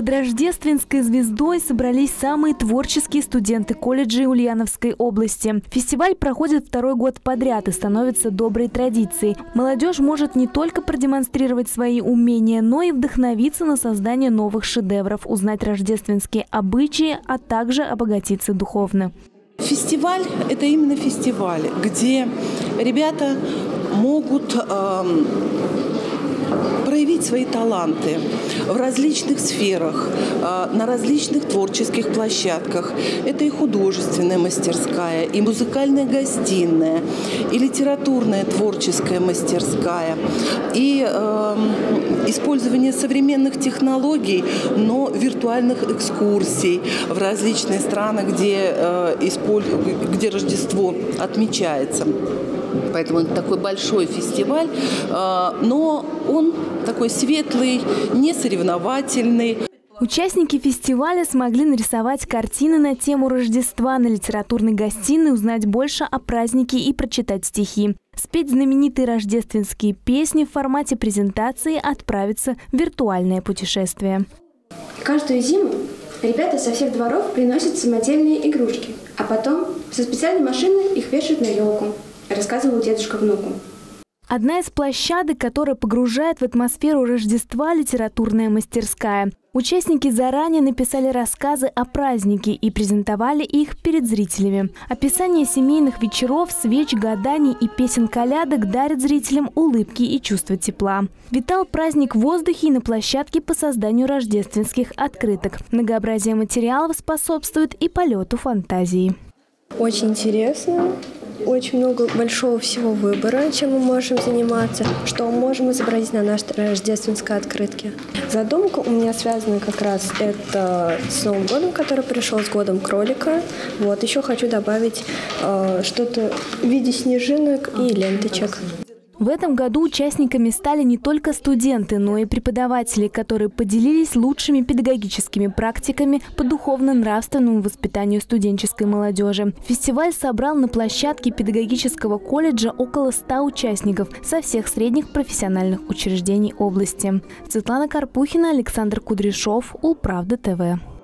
Под рождественской звездой собрались самые творческие студенты колледжей Ульяновской области. Фестиваль проходит второй год подряд и становится доброй традицией. Молодежь может не только продемонстрировать свои умения, но и вдохновиться на создание новых шедевров, узнать рождественские обычаи, а также обогатиться духовно. Фестиваль – это именно фестиваль, где ребята могут э, проявить свои таланты в различных сферах, э, на различных творческих площадках. Это и художественная мастерская, и музыкальная гостиная, и литературная творческая мастерская, и э, использование современных технологий, но виртуальных экскурсий в различные страны, где, э, исполь... где Рождество отмечается. Поэтому это такой большой фестиваль, э, но он такой светлый, не соревновательный. Участники фестиваля смогли нарисовать картины на тему Рождества на литературной гостиной, узнать больше о празднике и прочитать стихи. Спеть знаменитые рождественские песни в формате презентации отправиться в виртуальное путешествие. Каждую зиму ребята со всех дворов приносят самодельные игрушки, а потом со специальной машины их вешают на елку, рассказывал дедушка внуку. Одна из площадок, которая погружает в атмосферу Рождества литературная мастерская. Участники заранее написали рассказы о празднике и презентовали их перед зрителями. Описание семейных вечеров, свеч, гаданий и песен колядок дарит зрителям улыбки и чувство тепла. Витал праздник в воздухе и на площадке по созданию рождественских открыток. Многообразие материалов способствует и полету фантазии. Очень интересно очень много большого всего выбора, чем мы можем заниматься, что мы можем изобразить на нашей рождественской открытке. Задумка у меня связана как раз это с Новым годом, который пришел с годом кролика. Вот еще хочу добавить э, что-то в виде снежинок и ленточек. В этом году участниками стали не только студенты, но и преподаватели, которые поделились лучшими педагогическими практиками по духовно-нравственному воспитанию студенческой молодежи. Фестиваль собрал на площадке педагогического колледжа около 100 участников со всех средних профессиональных учреждений области. Светлана Карпухина, Александр Кудряшов, Улправда ТВ.